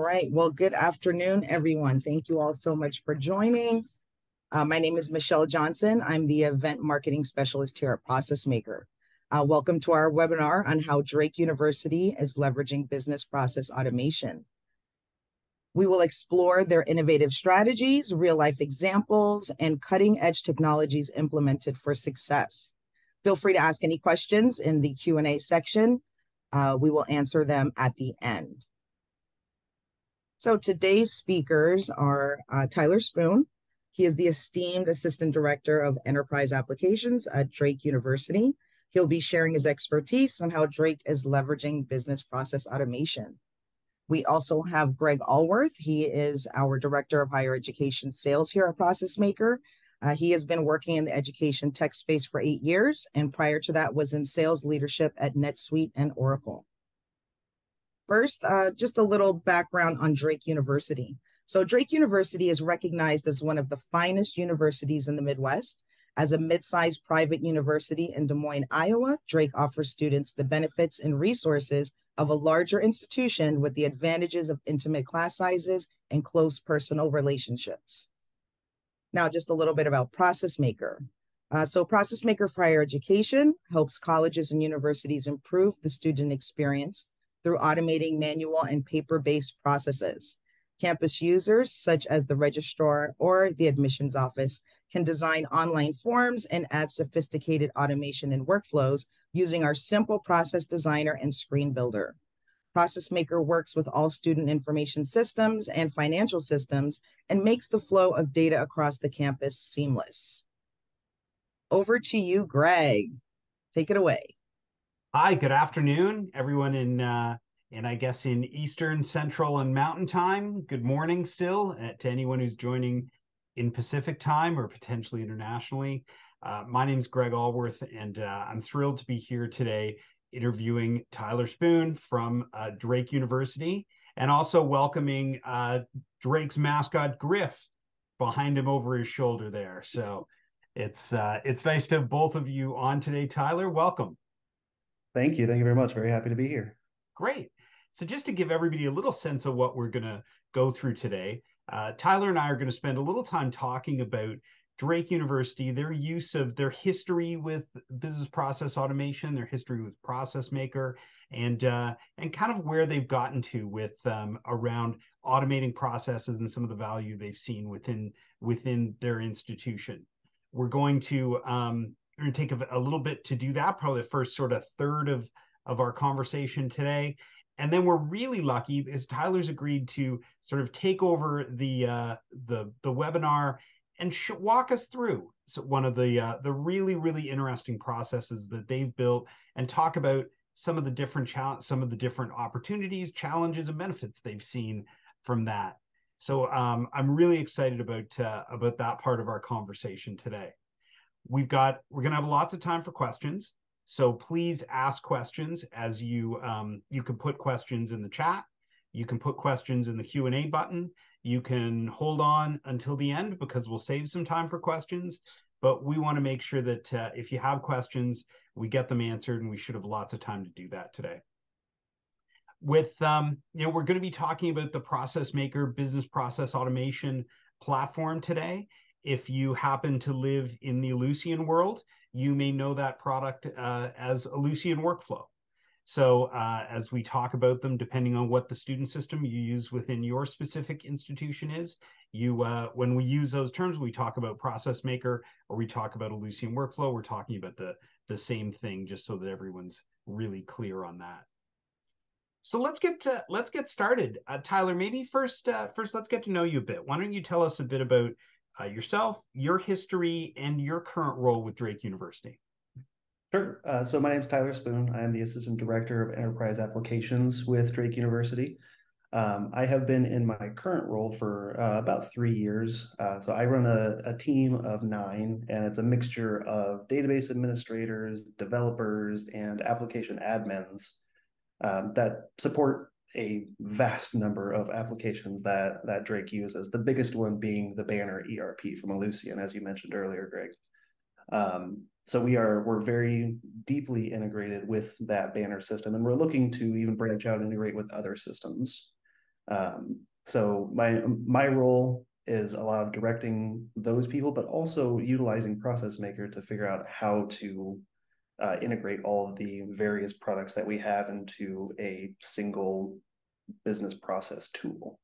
All right. Well, good afternoon, everyone. Thank you all so much for joining. Uh, my name is Michelle Johnson. I'm the event marketing specialist here at Process Maker. Uh, welcome to our webinar on how Drake University is leveraging business process automation. We will explore their innovative strategies, real life examples, and cutting edge technologies implemented for success. Feel free to ask any questions in the Q&A section. Uh, we will answer them at the end. So today's speakers are uh, Tyler Spoon. He is the esteemed Assistant Director of Enterprise Applications at Drake University. He'll be sharing his expertise on how Drake is leveraging business process automation. We also have Greg Allworth. He is our Director of Higher Education Sales here at Process Maker. Uh, he has been working in the education tech space for eight years, and prior to that was in sales leadership at NetSuite and Oracle. First, uh, just a little background on Drake University. So Drake University is recognized as one of the finest universities in the Midwest. As a mid-sized private university in Des Moines, Iowa, Drake offers students the benefits and resources of a larger institution with the advantages of intimate class sizes and close personal relationships. Now, just a little bit about Process Maker. Uh, so Process Maker for Higher Education helps colleges and universities improve the student experience through automating manual and paper-based processes. Campus users, such as the registrar or the admissions office, can design online forms and add sophisticated automation and workflows using our simple process designer and screen builder. Process Maker works with all student information systems and financial systems and makes the flow of data across the campus seamless. Over to you, Greg. Take it away. Hi, good afternoon, everyone in uh, and I guess in Eastern, Central, and Mountain Time. Good morning, still uh, to anyone who's joining in Pacific Time or potentially internationally. Uh, my name is Greg Allworth, and uh, I'm thrilled to be here today interviewing Tyler Spoon from uh, Drake University, and also welcoming uh, Drake's mascot Griff behind him over his shoulder there. So it's it's nice to have both of you on today. Tyler, welcome. Thank you. Thank you very much. Very happy to be here. Great. So, just to give everybody a little sense of what we're going to go through today, uh, Tyler and I are going to spend a little time talking about Drake University, their use of their history with business process automation, their history with Process Maker, and uh, and kind of where they've gotten to with um, around automating processes and some of the value they've seen within within their institution. We're going to um, going to take a, a, little bit to do that, probably the first sort of third of, of our conversation today. And then we're really lucky is Tyler's agreed to sort of take over the uh, the the webinar and sh- walk us through so one of the uh, the really really interesting processes that they've built and talk about some of the different challenge some of the different opportunities, challenges, and benefits they've seen from that. So um, I'm really excited about uh, about that part of our conversation today. We've got we're going to have lots of time for questions. So please ask questions as you um, you can put questions in the chat. You can put questions in the Q and A button. You can hold on until the end because we'll save some time for questions. But we want to make sure that uh, if you have questions, we get them answered, and we should have lots of time to do that today. With um, you know, we're going to be talking about the Process Maker business process automation platform today, if you happen to live in the Ellucian world, you may know that product uh, as Ellucian Workflow. So uh, as we talk about them, depending on what the student system you use within your specific institution is, you uh, when we use those terms, we talk about Process Maker or we talk about Ellucian Workflow. We're talking about the the same thing, just so that everyone's really clear on that. So let's get to, let's get started. Uh, Tyler, maybe first uh, first let's get to know you a bit. Why don't you tell us a bit about uh, yourself, your history, and your current role with Drake University. Sure. Uh, so my name is Tyler Spoon. I am the Assistant Director of Enterprise Applications with Drake University. Um, I have been in my current role for uh, about three years. Uh, so I run a, a, team of nine, and it's a mixture of database administrators, developers, and application admins um, that support a vast number of applications that that Drake uses. The biggest one being the Banner ERP from Ellucian, as you mentioned earlier, Greg. Um, so we are we're very deeply integrated with that Banner system, and we're looking to even branch out and integrate with other systems. Um, so my my role is a lot of directing those people, but also utilizing Process Maker to figure out how to uh, integrate all of the various products that we have into a single business process tool.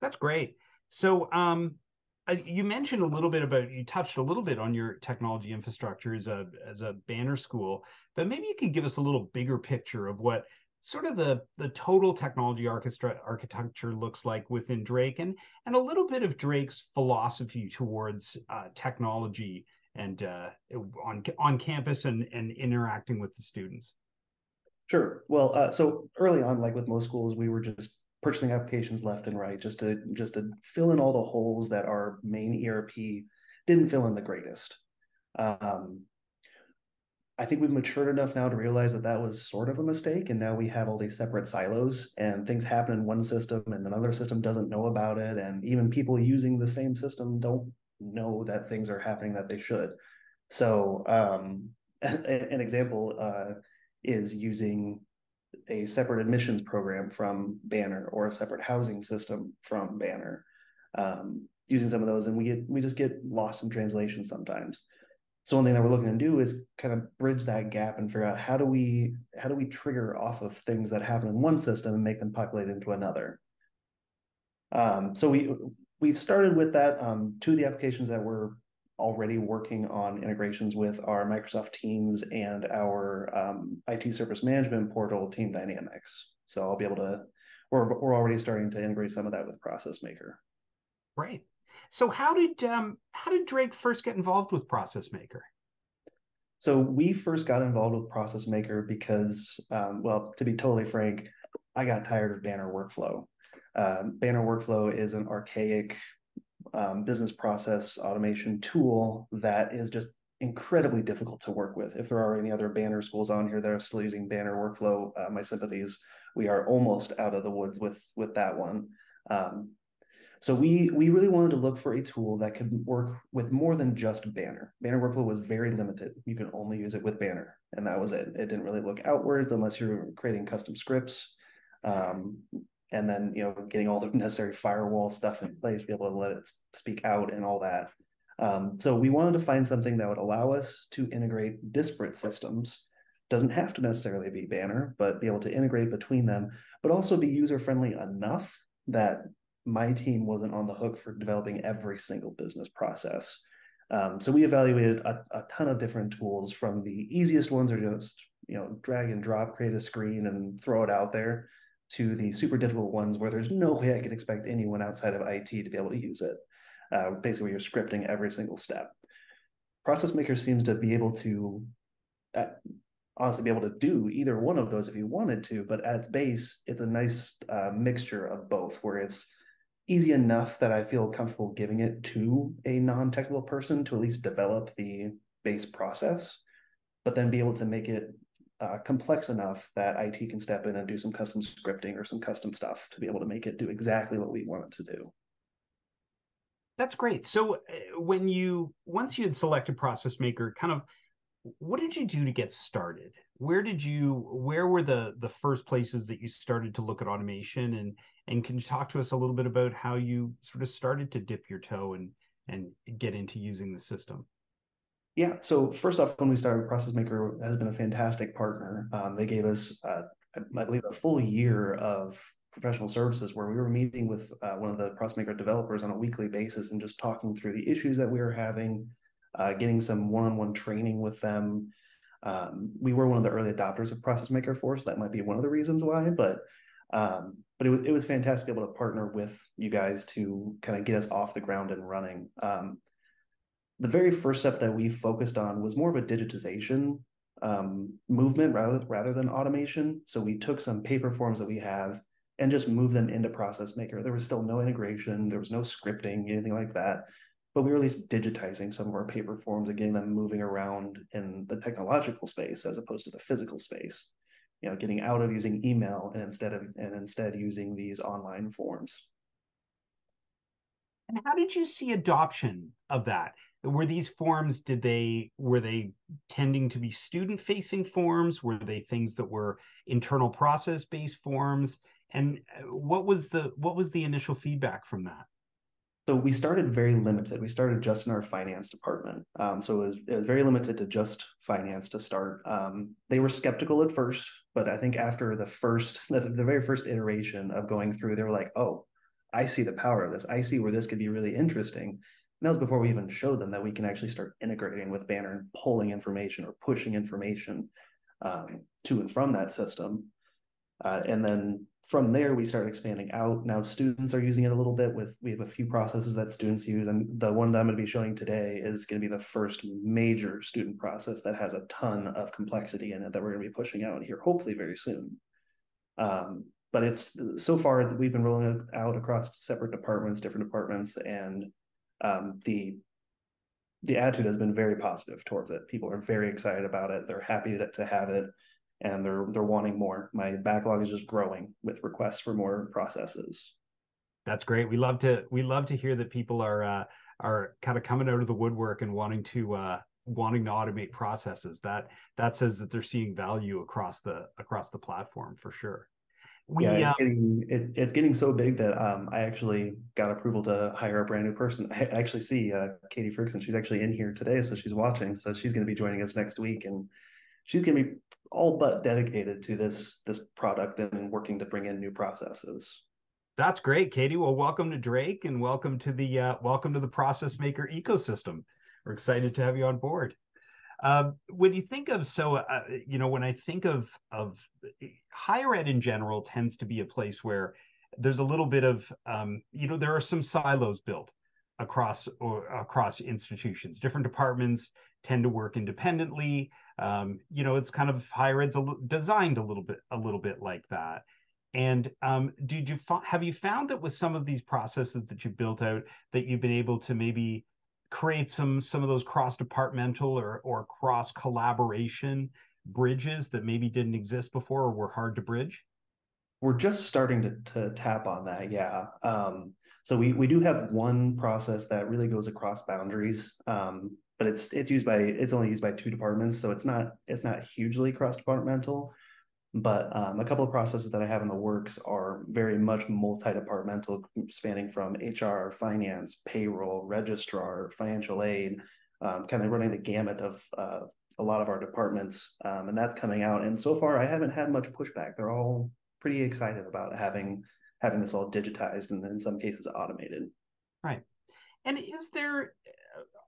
That's great. So, um, uh, you mentioned a little bit about you touched a little bit on your technology infrastructure as a as a banner school, but maybe you could give us a little bigger picture of what sort of the the total technology orchestra architecture looks like within Drake and and a little bit of Drake's philosophy towards uh, technology and uh, on on campus and and interacting with the students. Sure. Well, uh, so early on, like with most schools, we were just purchasing applications left and right just to just to fill in all the holes that our main ERP didn't fill in the greatest. Um, I think we've matured enough now to realize that that was sort of a mistake, and now we have all these separate silos, and things happen in one system, and another system doesn't know about it, and even people using the same system don't know that things are happening that they should. So, um, an example uh, is using a separate admissions program from Banner or a separate housing system from Banner. Um, using some of those, and we get we just get lost in translation sometimes. So one thing that we're looking to do is kind of bridge that gap and figure out how do we how do we trigger off of things that happen in one system and make them populate into another. Um, so we we've started with that. Um, two of the applications that we're already working on integrations with our Microsoft Teams and our um, IT service management portal, TeamDynamix. So I'll be able to, we're, we're already starting to integrate some of that with Process Maker. Right. So how did um, how did Drake first get involved with Process Maker? So we first got involved with Process Maker because, um, well, to be totally frank, I got tired of Banner Workflow. Um, Banner Workflow is an archaic um, business process automation tool that is just incredibly difficult to work with. If there are any other banner schools on here that are still using banner workflow, uh, my sympathies. We are almost out of the woods with with that one. Um, so we we really wanted to look for a tool that could work with more than just Banner. Banner workflow was very limited. You can only use it with Banner, and that was it. It didn't really look outwards unless you're creating custom scripts. Um, and then you know getting all the necessary firewall stuff in place, be able to let it speak out and all that. Um, so we wanted to find something that would allow us to integrate disparate systems. Doesn't have to necessarily be Banner, but be able to integrate between them, but also be user friendly enough that my team wasn't on the hook for developing every single business process. Um, so we evaluated a, a, ton of different tools from the easiest ones are just, you know, drag and drop, create a screen and throw it out there to the super difficult ones where there's no way I could expect anyone outside of IT to be able to use it. Uh, basically, you're scripting every single step. Process Maker seems to be able to uh, honestly be able to do either one of those if you wanted to, but at its base, it's a nice uh, mixture of both where it's easy enough that I feel comfortable giving it to a non-technical person to at least develop the base process, but then be able to make it uh, complex enough that IT can step in and do some custom scripting or some custom stuff to be able to make it do exactly what we want it to do. That's great. So uh, when you once you had selected Process Maker, kind of what did you do to get started? Where did you where were the the first places that you started to look at automation and and can you talk to us a little bit about how you sort of started to dip your toe and and get into using the system? Yeah. So first off, when we started, Process Maker has been a fantastic partner. Um, they gave us, uh, I believe, a full year of professional services where we were meeting with uh, one of the Process Maker developers on a weekly basis and just talking through the issues that we were having, uh, getting some one-on-one training with them. Um, we were one of the early adopters of Process Maker for us. That might be one of the reasons why, but um, but it was it was fantastic to be able to partner with you guys to kind of get us off the ground and running. Um, the very first stuff that we focused on was more of a digitization um, movement rather rather than automation. So we took some paper forms that we have and just moved them into Process Maker. There was still no integration, there was no scripting, anything like that. But we were at least digitizing some of our paper forms and getting them moving around in the technological space as opposed to the physical space. You know, getting out of using email and instead of and instead using these online forms. And how did you see adoption of that? Were these forms did they were they tending to be student facing forms were they things that were internal process based forms and uh, what was the what was the initial feedback from that? So we started very limited. We started just in our finance department. Um, so it was, it was very limited to just finance to start. Um, they were skeptical at first, but I think after the first, the, the very first iteration of going through, they were like, oh, I see the power of this. I see where this could be really interesting. And that was before we even showed them that we can actually start integrating with Banner and pulling information or pushing information um, to and from that system. Uh, and then from there, we started expanding out. Now students are using it a little bit with, we have a few processes that students use. And the one that I'm going to be showing today is going to be the first major student process that has a ton of complexity in it that we're going to be pushing out here, hopefully very soon. Um, but it's so far we've been rolling it out across separate departments, different departments, and um, the the attitude has been very positive towards it. People are very excited about it. They're happy to, to have it, and they're they're wanting more. My backlog is just growing with requests for more processes. That's great. We love to we love to hear that people are uh, are kind of coming out of the woodwork and wanting to uh, wanting to automate processes. That that says that they're seeing value across the across the platform for sure. We, yeah, it's, um, getting, it, it's getting so big that um, I actually got approval to hire a brand new person. I actually see uh, Katie Ferguson. She's actually in here today, so she's watching. So she's going to be joining us next week, and she's going to be all but dedicated to this this product and working to bring in new processes. That's great, Katie. Well, welcome to Drake, and welcome to the uh, welcome to the Process Maker ecosystem. We're excited to have you on board. Um, when you think of so, uh, you know, when I think of of higher ed in general, tends to be a place where there's a little bit of, um, you know, there are some silos built across or across institutions. Different departments tend to work independently. Um, you know, it's kind of higher ed's a, designed a little bit a little bit like that. And um, did you have you found that with some of these processes that you built out that you've been able to maybe create some some of those cross departmental or or cross collaboration bridges that maybe didn't exist before or were hard to bridge? We're just starting to, to tap on that, yeah. Um, so we we do have one process that really goes across boundaries, um, but it's it's used by it's only used by two departments, so it's not it's not hugely cross departmental. But um, a couple of processes that I have in the works are very much multi-departmental, spanning from HR, finance, payroll, registrar, financial aid, um, kind of running the gamut of uh, a lot of our departments, um, and that's coming out. And so far, I haven't had much pushback. They're all pretty excited about having having this all digitized and in some cases automated. Right. And is there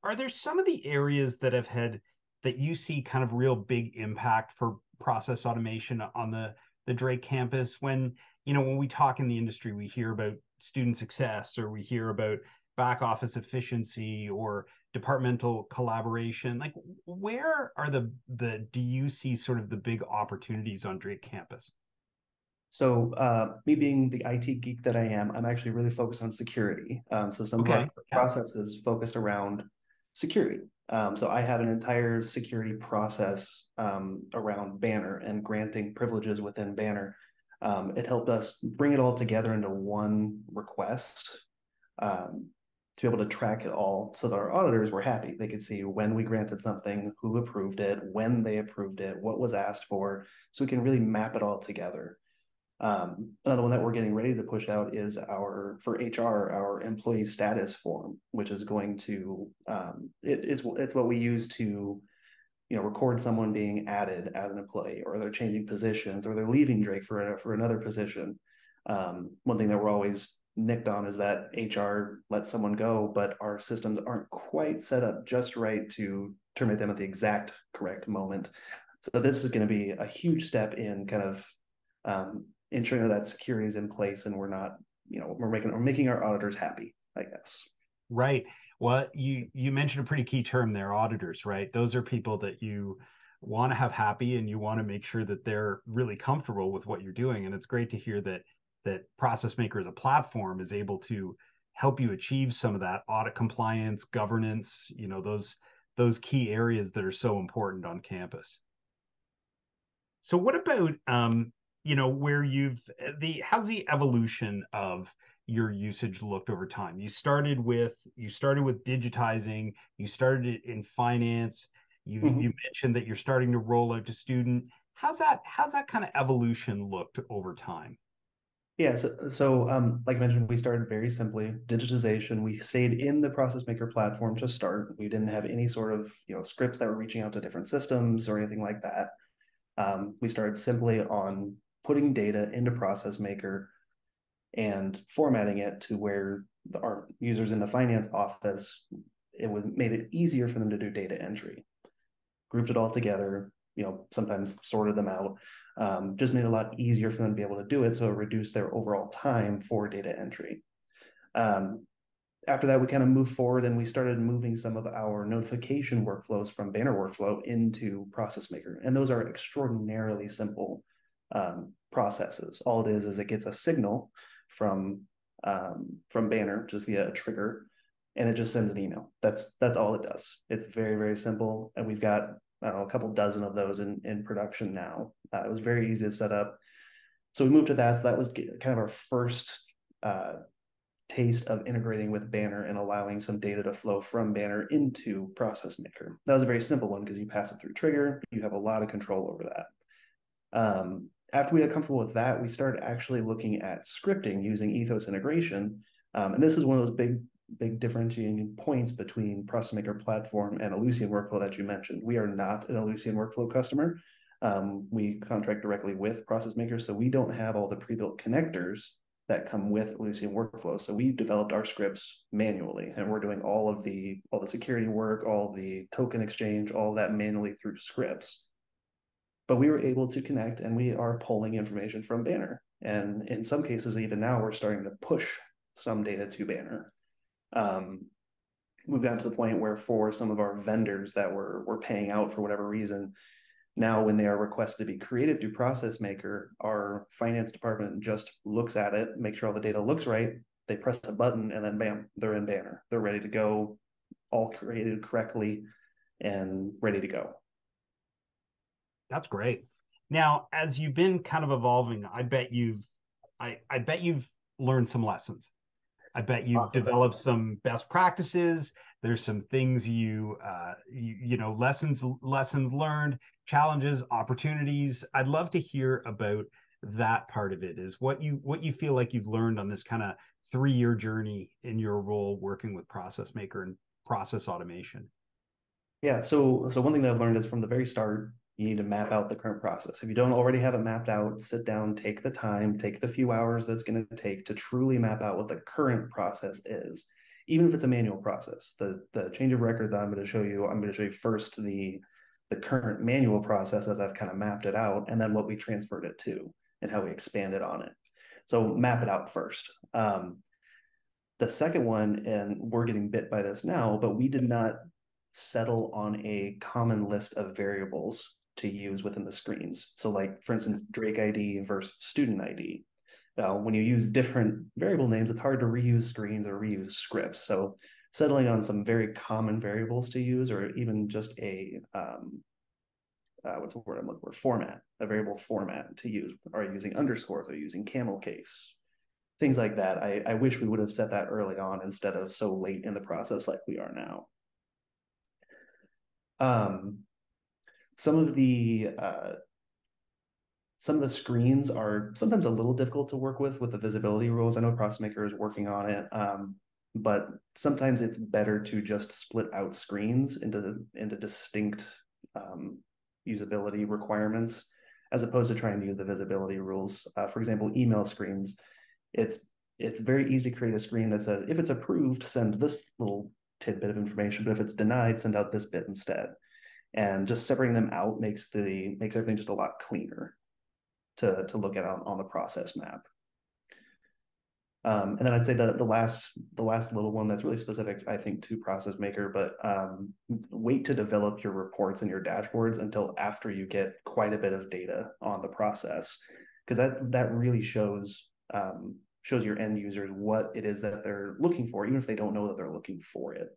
are there some of the areas that have had that you see kind of real big impact for process automation on the the Drake campus when you know when we talk in the industry we hear about student success or we hear about back office efficiency or departmental collaboration like where are the the do you see sort of the big opportunities on Drake campus so uh, me being the IT geek that I am, I'm actually really focused on security. Um, so some okay. of our processes focused around security. Um, so I have an entire security process um, around Banner and granting privileges within Banner. Um, it helped us bring it all together into one request um, to be able to track it all so that our auditors were happy. They could see when we granted something, who approved it, when they approved it, what was asked for, so we can really map it all together. Um, another one that we're getting ready to push out is our for HR our employee status form, which is going to um, it is it's what we use to you know record someone being added as an employee, or they're changing positions, or they're leaving Drake for for another position. Um, one thing that we're always nicked on is that HR lets someone go, but our systems aren't quite set up just right to terminate them at the exact correct moment. So this is going to be a huge step in kind of um, ensuring that security is in place and we're not, you know, we're making we're making our auditors happy, I guess. Right. Well, you you mentioned a pretty key term there, auditors, right? Those are people that you want to have happy and you want to make sure that they're really comfortable with what you're doing. And it's great to hear that that Process Maker as a platform is able to help you achieve some of that audit compliance, governance, you know, those those key areas that are so important on campus. So what about um, you know where you've the how's the evolution of your usage looked over time you started with you started with digitizing you started it in finance you mm-hmm. you mentioned that you're starting to roll out to student how's that how's that kind of evolution looked over time Yeah, so, so um, like I mentioned, we started very simply digitization. We stayed in the Process Maker platform to start. We didn't have any sort of you know scripts that were reaching out to different systems or anything like that. Um, we started simply on putting data into Process Maker and formatting it to where the, our users in the finance office it would made it easier for them to do data entry. Grouped it all together, you know, sometimes sorted them out um, just made it a lot easier for them to be able to do it. So it reduced their overall time for data entry. Um, after that, we kind of moved forward and we started moving some of our notification workflows from Banner Workflow into Process Maker. And those are extraordinarily simple um, processes. All it is is it gets a signal from um, from Banner just via a trigger, and it just sends an email. That's that's all it does. It's very very simple, and we've got know, a couple dozen of those in, in production now. Uh, it was very easy to set up. So we moved to that. So that was kind of our first uh, taste of integrating with Banner and allowing some data to flow from Banner into Process Maker. That was a very simple one because you pass it through Trigger. You have a lot of control over that. Um, after we got comfortable with that, we started actually looking at scripting using Ethos integration. Um, and this is one of those big big differentiating points between Process Maker platform and Ellucian workflow that you mentioned. We are not an Ellucian workflow customer. Um, we contract directly with Process Maker, so we don't have all the pre-built connectors that come with Ellucian workflow. So we developed our scripts manually, and we're doing all of the all the security work, all the token exchange, all that manually through scripts. But we were able to connect, and we are pulling information from Banner. And in some cases, even now, we're starting to push some data to Banner um, we've gotten to the point where for some of our vendors that we're, we're paying out for whatever reason, now when they are requested to be created through Process Maker, our finance department just looks at it, make sure all the data looks right. They press a button and then bam, they're in Banner. They're ready to go, all created correctly and ready to go. That's great. Now, as you've been kind of evolving, I bet you've I, I bet you've learned some lessons I bet you've awesome. developed some best practices. There's some things you, uh, you, you know, lessons lessons learned, challenges, opportunities. I'd love to hear about that part of it. Is what you what you feel like you've learned on this kind of three year journey in your role working with Process Maker and process automation. Yeah. So so one thing that I've learned is from the very start, you need to map out the current process. If you don't already have it mapped out, sit down, take the time, take the few hours that's going to take to truly map out what the current process is, even if it's a manual process. The the change of record that I'm going to show you, I'm going to show you first the the current manual process as I've kind of mapped it out, and then what we transferred it to and how we expanded on it. So map it out first. Um, the second one, and we're getting bit by this now, but we did not settle on a common list of variables to use within the screens. So like, for instance, Drake ID versus student ID. Now, when you use different variable names, it's hard to reuse screens or reuse scripts. So settling on some very common variables to use, or even just a, um, uh, what's the word I'm looking for, format, a variable format to use, or using underscores or using camel case, things like that. I, I wish we would have set that early on instead of so late in the process like we are now. Um, some of the uh, some of the screens are sometimes a little difficult to work with with the visibility rules. I know Process Maker is working on it, um, but sometimes it's better to just split out screens into into distinct um, usability requirements as opposed to trying to use the visibility rules. Uh, for example, email screens, it's it's very easy to create a screen that says if it's approved, send this little tidbit of information, but if it's denied, send out this bit instead and just separating them out makes the makes everything just a lot cleaner to to look at on, on the process map um, and then I'd say the the last the last little one that's really specific, I think, to Process Maker, but um, wait to develop your reports and your dashboards until after you get quite a bit of data on the process, because that that really shows um, shows your end users what it is that they're looking for, even if they don't know that they're looking for it.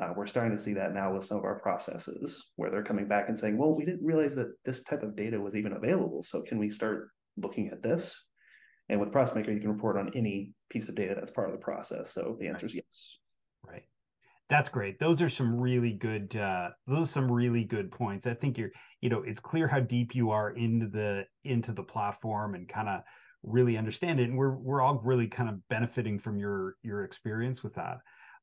Uh, we're starting to see that now with some of our processes where they're coming back and saying, well, we didn't realize that this type of data was even available. So can we start looking at this? And with Process Maker, you can report on any piece of data that's part of the process. So the answer is yes. Right. That's great. Those are some really good. Uh, those are some really good points. I think you're, you know, it's clear how deep you are into the into the platform and kind of really understand it. And we're we're all really kind of benefiting from your your experience with that.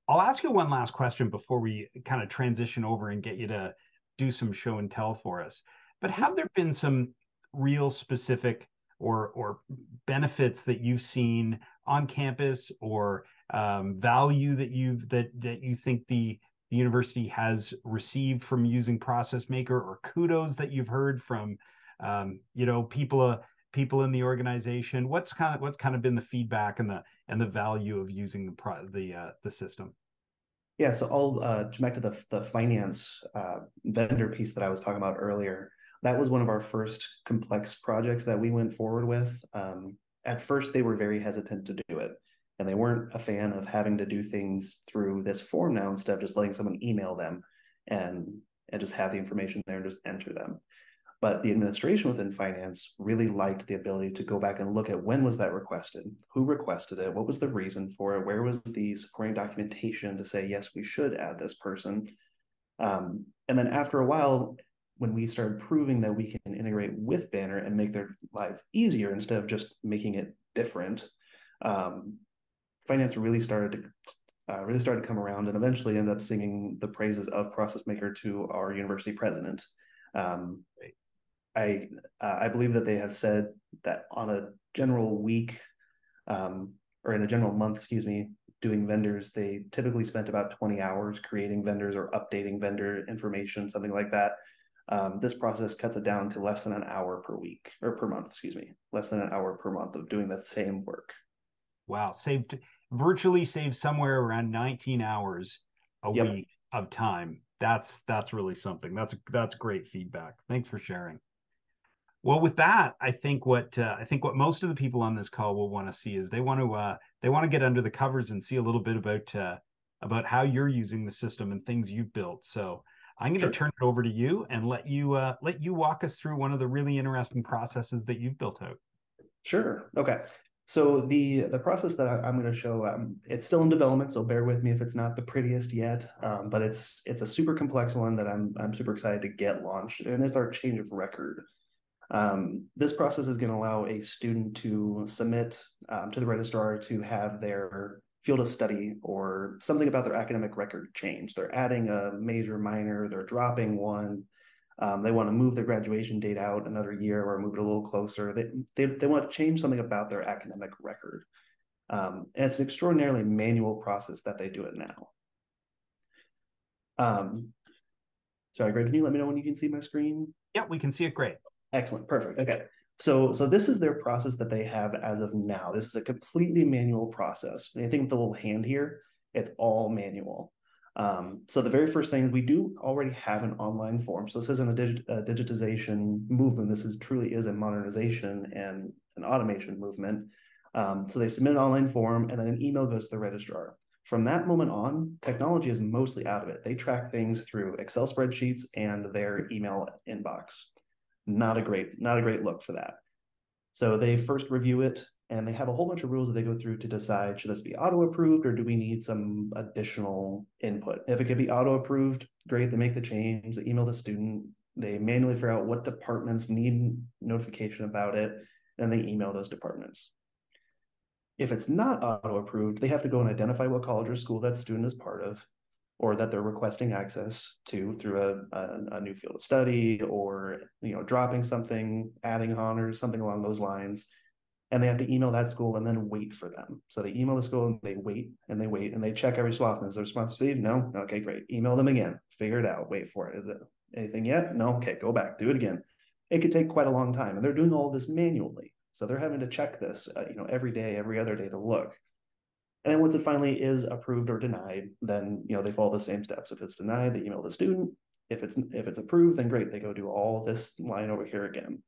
I'll ask you one last question before we kind of transition over and get you to do some show and tell for us. But have there been some real specific or or benefits that you've seen on campus or um, value that you've that that you think the the university has received from using process maker or kudos that you've heard from um, you know people uh, people in the organization what's kind of what's kind of been the feedback and the and the value of using the pro, the uh, the system. Yeah so i'll uh back to the the finance uh, vendor piece that i was talking about earlier that was one of our first complex projects that we went forward with. Um, at first they were very hesitant to do it and they weren't a fan of having to do things through this form now instead of just letting someone email them and and just have the information there and just enter them but the administration within finance really liked the ability to go back and look at when was that requested who requested it what was the reason for it where was the supporting documentation to say yes we should add this person. Um, and then after a while when we started proving that we can integrate with banner and make their lives easier instead of just making it different um, finance really started to uh, really started to come around and eventually ended up singing the praises of process maker to our university president. Um, I uh, I believe that they have said that on a general week, um, or in a general month, excuse me, doing vendors, they typically spent about 20 hours creating vendors or updating vendor information, something like that. Um, this process cuts it down to less than an hour per week or per month, excuse me, less than an hour per month of doing that same work. Wow, saved virtually saved somewhere around 19 hours a yep. week of time. That's that's really something. That's that's great feedback. Thanks for sharing. Well, with that, I think what uh, I think what most of the people on this call will want to see is they want to uh, they want to get under the covers and see a little bit about uh, about how you're using the system and things you've built. So I'm going sure. to turn it over to you and let you uh, let you walk us through one of the really interesting processes that you've built out. Sure. Okay. So the the process that I, am going to show, um, it's still in development, so bear with me if it's not the prettiest yet. Um, but it's it's a super complex one that I'm I'm super excited to get launched, and it's our change of record. Um, this process is going to allow a student to submit um, to the registrar to have their field of study or something about their academic record change. They're adding a major, minor, they're dropping one. Um, they want to move their graduation date out another year or move it a little closer. They, they, they want to change something about their academic record. Um, and it's an extraordinarily manual process that they do it now. Um, sorry, Greg, can you let me know when you can see my screen? Yeah, we can see it great. Excellent. Perfect. Okay. So, so this is their process that they have as of now. This is a completely manual process. Anything with the little hand here, it's all manual. Um, so the very first thing we do already have an online form. So this isn't a, a digitization movement. This is truly is a modernization and an automation movement. Um, so they submit an online form and then an email goes to the registrar. From that moment on, technology is mostly out of it. They track things through Excel spreadsheets and their email inbox not a great not a great look for that. So they first review it and they have a whole bunch of rules that they go through to decide should this be auto approved or do we need some additional input? If it could be auto approved great they make the change they email the student they manually figure out what departments need notification about it and they email those departments. If it's not auto approved they have to go and identify what college or school that student is part of or that they're requesting access to through a, a, a, new field of study or you know dropping something adding honors something along those lines. And they have to email that school and then wait for them. So they email the school and they wait and they wait and they check every so often. Is the response received no? Okay great. Email them again. Figure it out. Wait for it anything yet? No? Okay go back. Do it again. It could take quite a long time and they're doing all this manually. So they're having to check this uh, you know every day every other day to look and then once it finally is approved or denied, then you know they follow the same steps. If it's denied, they email the student. If it's if it's approved, then great, they go do all this line over here again.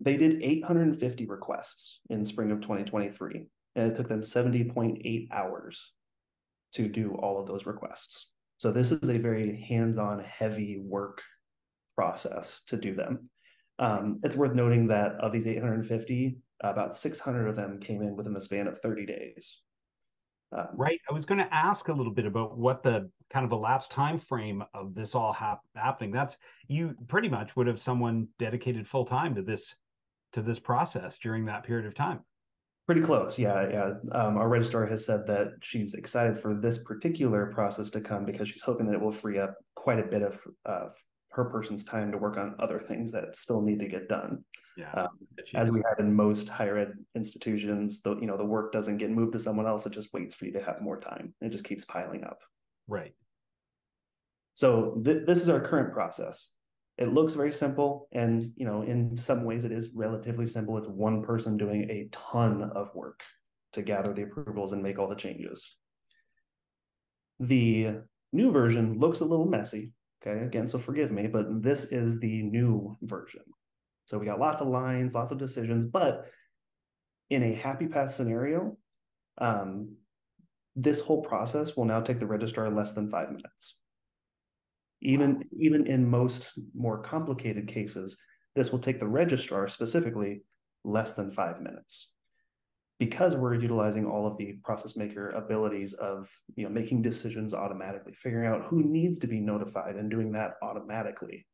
They did 850 requests in spring of 2023, and it took them 70.8 hours to do all of those requests. So this is a very hands-on, heavy work process to do them. Um, it's worth noting that of these 850, about 600 of them came in within the span of 30 days. Um, right. I was going to ask a little bit about what the kind of elapsed time frame of this all hap- happening. That's you pretty much would have someone dedicated full time to this to this process during that period of time. Pretty close, yeah, yeah. Um, our registrar has said that she's excited for this particular process to come because she's hoping that it will free up quite a bit of uh, her person's time to work on other things that still need to get done. Yeah, um, as we have in most higher ed institutions, the you know the work doesn't get moved to someone else; it just waits for you to have more time. It just keeps piling up. Right. So th- this is our current process. It looks very simple, and you know, in some ways, it is relatively simple. It's one person doing a ton of work to gather the approvals and make all the changes. The new version looks a little messy. Okay, again, so forgive me, but this is the new version. So we got lots of lines, lots of decisions, but in a happy path scenario, um, this whole process will now take the registrar less than five minutes. Even, even in most more complicated cases, this will take the registrar specifically less than five minutes. Because we're utilizing all of the process maker abilities of you know making decisions automatically, figuring out who needs to be notified and doing that automatically.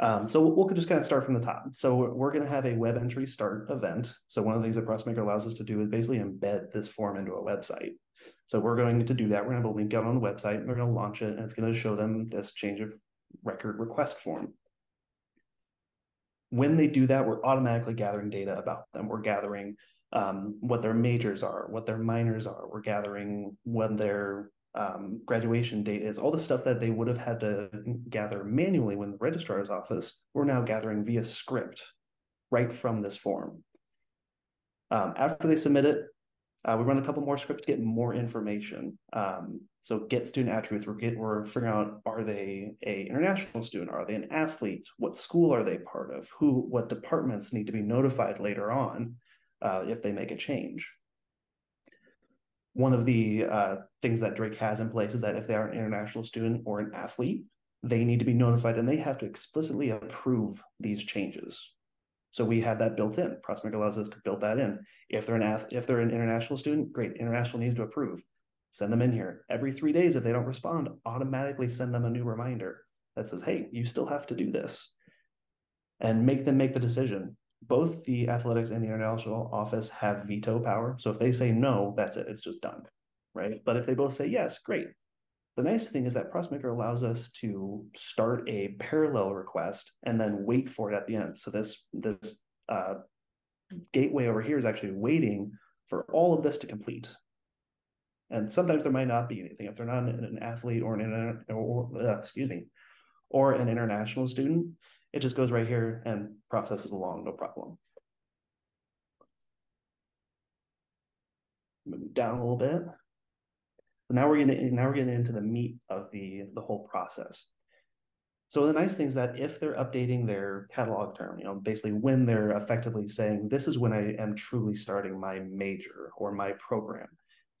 Um, so we'll just kind of start from the top. So we're going to have a web entry start event. So one of the things that Processmaker allows us to do is basically embed this form into a website. So we're going to do that. We're going to have a link out on the website. And we're going to launch it, and it's going to show them this change of record request form. When they do that, we're automatically gathering data about them. We're gathering um, what their majors are, what their minors are. We're gathering when their um, graduation date is, all the stuff that they would have had to gather manually when the registrar's office, we're now gathering via script right from this form. Um, after they submit it, uh, we run a couple more scripts to get more information. Um, so get student attributes. We're get, we're figuring out are they a international student? Are they an athlete? What school are they part of? Who? What departments need to be notified later on uh, if they make a change? One of the uh, things that Drake has in place is that if they are an international student or an athlete, they need to be notified and they have to explicitly approve these changes. So we have that built in. Processmaker allows us to build that in. If they're an if they're an international student, great. International needs to approve. Send them in here every three days. If they don't respond, automatically send them a new reminder that says, "Hey, you still have to do this," and make them make the decision. Both the athletics and the international office have veto power. So if they say no, that's it. It's just done, right? But if they both say yes, great. The nice thing is that Processmaker allows us to start a parallel request and then wait for it at the end. So this this uh, gateway over here is actually waiting for all of this to complete. And sometimes there might not be anything if they're not an, an athlete or an or uh, excuse me, or an international student. It just goes right here and processes along, no problem. Move down a little bit. So now we're getting now we're getting into the meat of the the whole process. So the nice thing is that if they're updating their catalog term, you know, basically when they're effectively saying this is when I am truly starting my major or my program,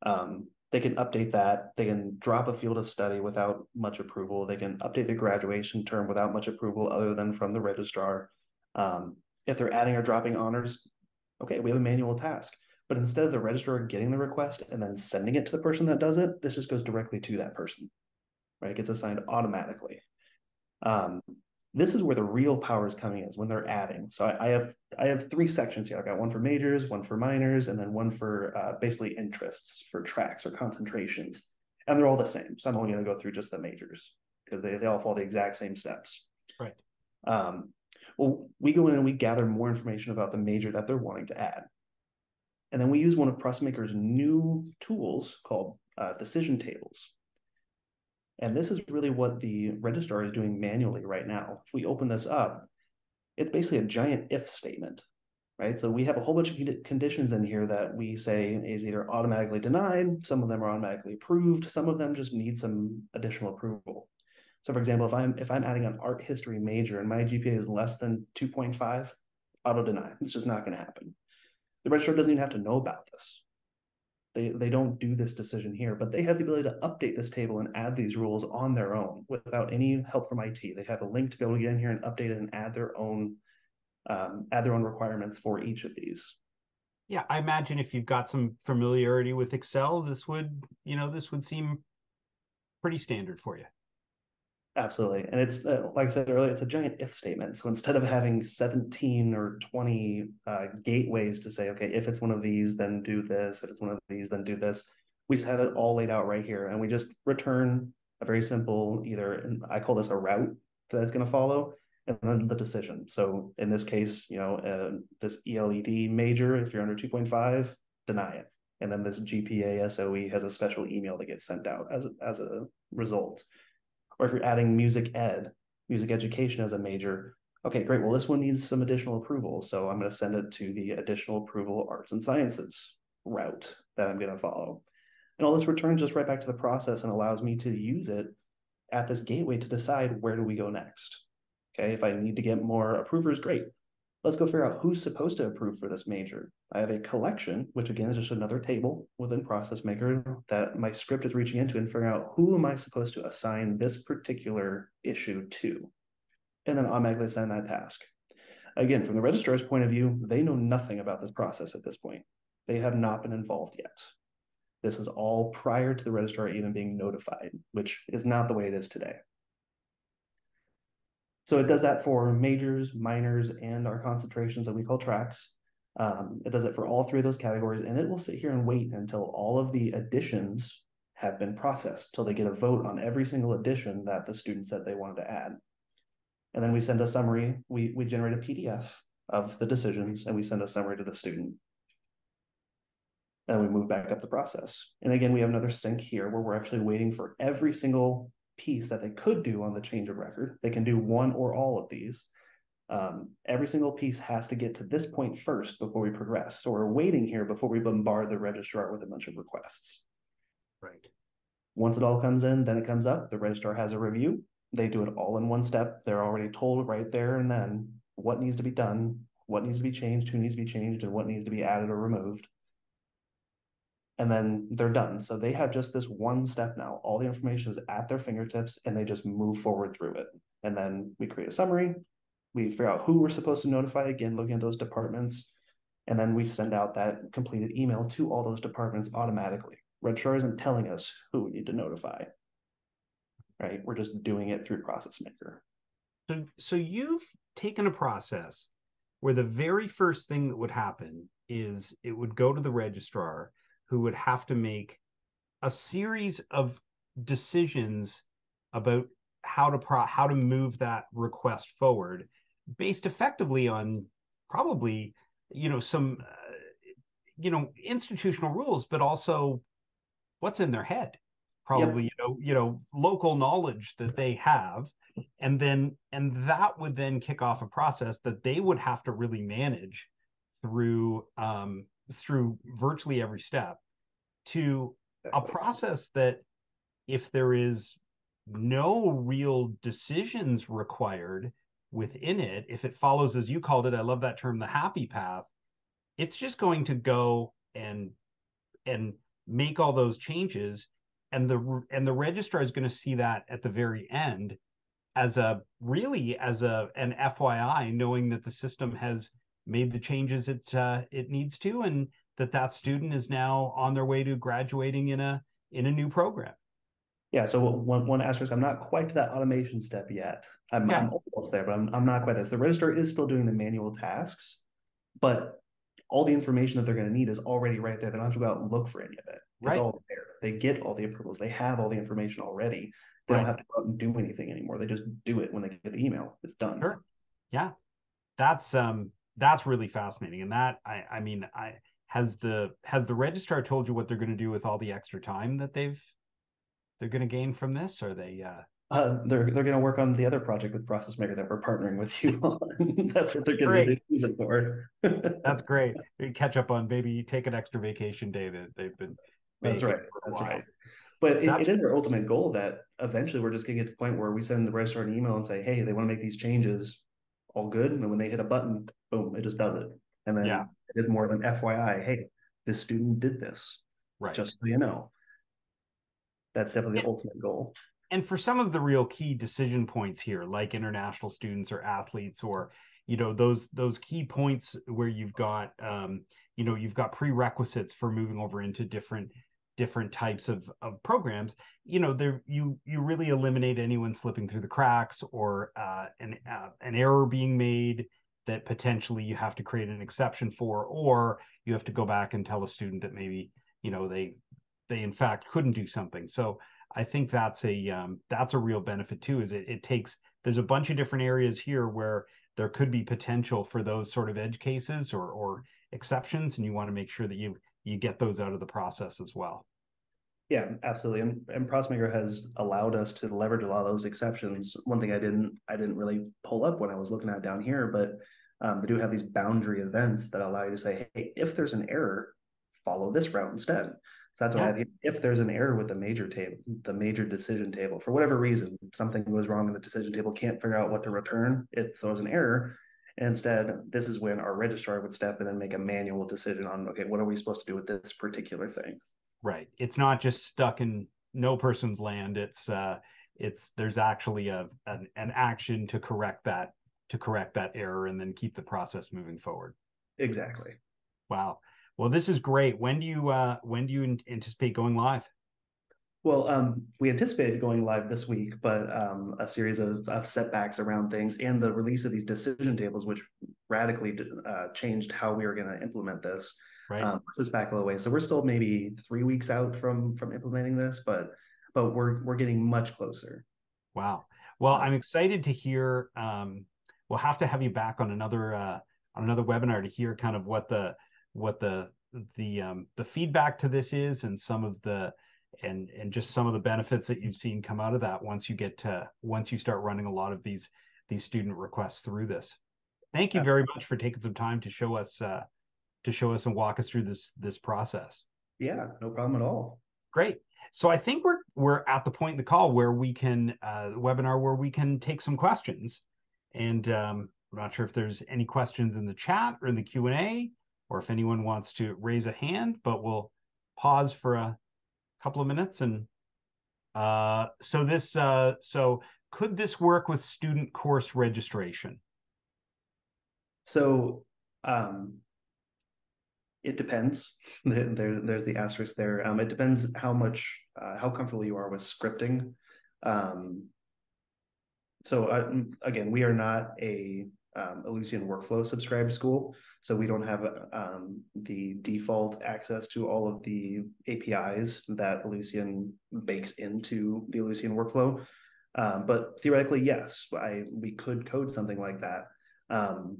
um, they can update that. They can drop a field of study without much approval. They can update the graduation term without much approval other than from the registrar. Um, if they're adding or dropping honors, okay, we have a manual task. But instead of the registrar getting the request and then sending it to the person that does it, this just goes directly to that person, right? It gets assigned automatically. Um, this is where the real power is coming in, is when they're adding. So I, I, have I have three sections here. I've got one for majors, one for minors, and then one for uh, basically interests for tracks or concentrations. And they're all the same. So I'm only going to go through just the majors because they, they all follow the exact same steps. Right. Um, well, we go in and we gather more information about the major that they're wanting to add. And then we use one of Processmaker's new tools called uh, decision tables. And this is really what the registrar is doing manually right now. If we open this up, it's basically a giant if statement, right? So we have a whole bunch of conditions in here that we say is either automatically denied, some of them are automatically approved, some of them just need some additional approval. So for example, if I'm if I'm adding an art history major and my GPA is less than 2.5, auto deny. It's just not going to happen. The registrar doesn't even have to know about this. They, they don't do this decision here, but they have the ability to update this table and add these rules on their own without any help from IT. They have a link to be able to get in here and update it and add their own um, add their own requirements for each of these. Yeah, I imagine if you've got some familiarity with Excel, this would you know this would seem pretty standard for you. Absolutely. And it's uh, like I said earlier, it's a giant if statement. So instead of having 17 or 20 uh, gateways to say, okay, if it's one of these, then do this. If it's one of these, then do this. We just have it all laid out right here. And we just return a very simple, either I call this a route that it's going to follow, and then the decision. So in this case, you know, uh, this ELED major, if you're under 2.5, deny it. And then this GPA SOE has a special email that gets sent out as, as a result or if you're adding music ed, music education as a major, okay, great. Well, this one needs some additional approval. So I'm going to send it to the additional approval arts and sciences route that I'm going to follow. And all this returns just right back to the process and allows me to use it at this gateway to decide where do we go next. Okay, if I need to get more approvers, great let's go figure out who's supposed to approve for this major. I have a collection, which again is just another table within Process Maker that my script is reaching into and figuring out who am I supposed to assign this particular issue to, and then automatically assign that task. Again, from the registrar's point of view, they know nothing about this process at this point. They have not been involved yet. This is all prior to the registrar even being notified, which is not the way it is today. So it does that for majors, minors, and our concentrations that we call tracks. Um, it does it for all three of those categories, and it will sit here and wait until all of the additions have been processed, till they get a vote on every single addition that the student said they wanted to add. And then we send a summary, we, we generate a PDF of the decisions, and we send a summary to the student. And we move back up the process. And again, we have another sync here where we're actually waiting for every single piece that they could do on the change of record. They can do one or all of these. Um, every single piece has to get to this point first before we progress. So we're waiting here before we bombard the registrar with a bunch of requests. Right. Once it all comes in, then it comes up. The registrar has a review. They do it all in one step. They're already told right there and then what needs to be done, what needs to be changed, who needs to be changed, and what needs to be added or removed and then they're done. So they have just this one step now. All the information is at their fingertips and they just move forward through it. And then we create a summary. We figure out who we're supposed to notify again, looking at those departments. And then we send out that completed email to all those departments automatically. Registrar isn't telling us who we need to notify. Right. We're just doing it through Process Maker. So, so you've taken a process where the very first thing that would happen is it would go to the registrar who would have to make a series of decisions about how to pro- how to move that request forward based effectively on probably you know some uh, you know institutional rules but also what's in their head probably yep. you know you know local knowledge that they have and then and that would then kick off a process that they would have to really manage through um, through virtually every step to a process that if there is no real decisions required within it if it follows as you called it i love that term the happy path it's just going to go and and make all those changes. And the and the registrar is going to see that at the very end as a really as a an FYI knowing that the system has made the changes it uh, it needs to and that that student is now on their way to graduating in a in a new program. Yeah. So one one asterisk, I'm not quite to that automation step yet. I'm, yeah. I'm almost there, but I'm I'm not quite there. So the registrar is still doing the manual tasks, but all the information that they're going to need is already right there. They don't have to go out and look for any of it. It's right. all there. They get all the approvals. They have all the information already. They right. don't have to go out and do anything anymore. They just do it when they get the email. It's done. Sure. Yeah. That's um that's really fascinating. And that I I mean I has the has the registrar told you what they're going to do with all the extra time that they've they're going to gain from this or they uh uh, they're they're going to work on the other project with Process Maker that we're partnering with you on. That's what they're going to use it for. That's great. You catch up on maybe take an extra vacation day that they've been. That's right. That's right. But it, it is our ultimate goal that eventually we're just going to get to the point where we send the registrar an email and say, "Hey, they want to make these changes. All good." And when they hit a button, boom, it just does it. And then yeah. it is more of an FYI. Hey, this student did this. Right. Just so you know. That's definitely the ultimate goal. And for some of the real key decision points here, like international students or athletes, or you know those those key points where you've got um, you know you've got prerequisites for moving over into different different types of, of programs, you know, there you you really eliminate anyone slipping through the cracks or uh, an uh, an error being made that potentially you have to create an exception for, or you have to go back and tell a student that maybe you know they they in fact couldn't do something. So I think that's a um, that's a real benefit too. Is it it takes there's a bunch of different areas here where there could be potential for those sort of edge cases or or exceptions, and you want to make sure that you you get those out of the process as well. Yeah, absolutely. And, and Processmaker has allowed us to leverage a lot of those exceptions. One thing I didn't I didn't really pull up when I was looking at down here, but um, they do have these boundary events that allow you to say, hey, if there's an error, follow this route instead. So that's why yeah. if there's an error with the major table, the major decision table, for whatever reason, something goes wrong in the decision table, can't figure out what to return, it throws an error. Instead, this is when our registrar would step in and make a manual decision on, okay, what are we supposed to do with this particular thing? Right. It's not just stuck in no person's land. It's uh it's there's actually a an, an action to correct that to correct that error and then keep the process moving forward. Exactly. Wow. Well, this is great. When do you uh when do you anticipate going live? Well, um, we anticipated going live this week, but um, a series of, of, setbacks around things and the release of these decision tables, which radically uh, changed how we were going to implement this, right. um, back a little way. So we're still maybe three weeks out from from implementing this, but but we're we're getting much closer. Wow. Well, I'm excited to hear. Um, we'll have to have you back on another uh, on another webinar to hear kind of what the what the the um, the feedback to this is and some of the and and just some of the benefits that you've seen come out of that once you get to once you start running a lot of these these student requests through this. Thank you very much for taking some time to show us uh to show us and walk us through this this process. Yeah no problem at all. Great. So i think we're we're at the point in the call where we can uh webinar where we can take some questions. And um i'm not sure if there's any questions in the chat or in the q&a or if anyone wants to raise a hand but we'll pause for a couple of minutes and uh, so this uh, so could this work with student course registration? So um, it depends. There, there's the asterisk there. Um, it depends how much uh, how comfortable you are with scripting. Um, so uh, again we are not a um, workflow subscribed school. So we don't have um, the default access to all of the APIs that Ellucian bakes into the Ellucian workflow. Um, but theoretically, yes, I we could code something like that. Um,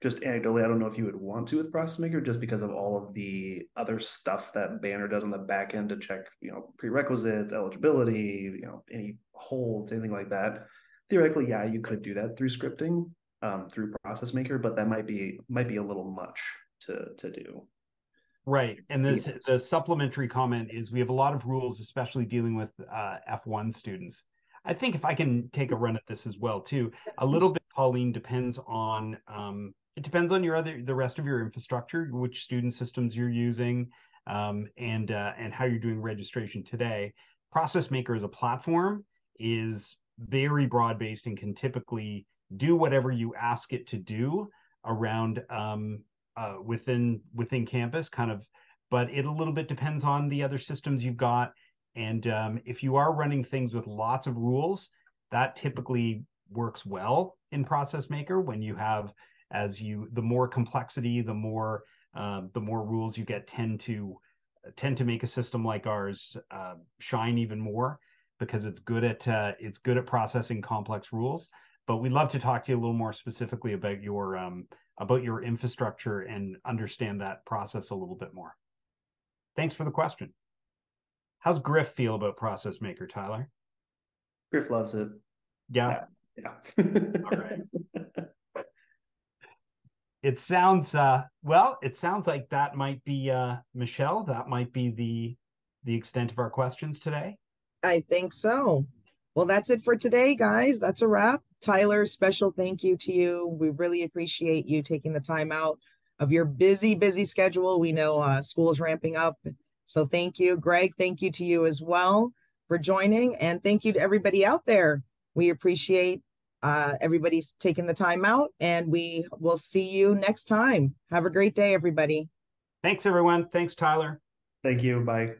just anecdotally, I don't know if you would want to with Processmaker just because of all of the other stuff that Banner does on the back end to check, you know, prerequisites, eligibility, you know, any holds, anything like that. Theoretically, yeah, you could do that through scripting um, through Processmaker, but that might be might be a little much to to do. Right, and this yeah. the supplementary comment is we have a lot of rules, especially dealing with uh, F1 students. I think if I can take a run at this as well too, a little bit, Pauline, depends on um, it depends on your other the rest of your infrastructure, which student systems you're using, um, and uh, and how you're doing registration today. Processmaker as a platform is very broad based and can typically do whatever you ask it to do around um, uh, within within campus, kind of. But it a little bit depends on the other systems you've got, and um, if you are running things with lots of rules, that typically works well in Processmaker when you have as you the more complexity, the more uh, the more rules you get tend to tend to make a system like ours uh, shine even more because it's good at uh, it's good at processing complex rules but we'd love to talk to you a little more specifically about your um, about your infrastructure and understand that process a little bit more. Thanks for the question. How's Griff feel about Processmaker, Tyler? Griff loves it. Yeah. Yeah. yeah. All right. It sounds uh well, it sounds like that might be uh Michelle, that might be the the extent of our questions today. I think so. Well, that's it for today, guys. That's a wrap. Tyler, special thank you to you. We really appreciate you taking the time out of your busy, busy schedule. We know uh, school is ramping up. So thank you. Greg, thank you to you as well for joining. And thank you to everybody out there. We appreciate uh, everybody's taking the time out and we will see you next time. Have a great day, everybody. Thanks, everyone. Thanks, Tyler. Thank you. Bye.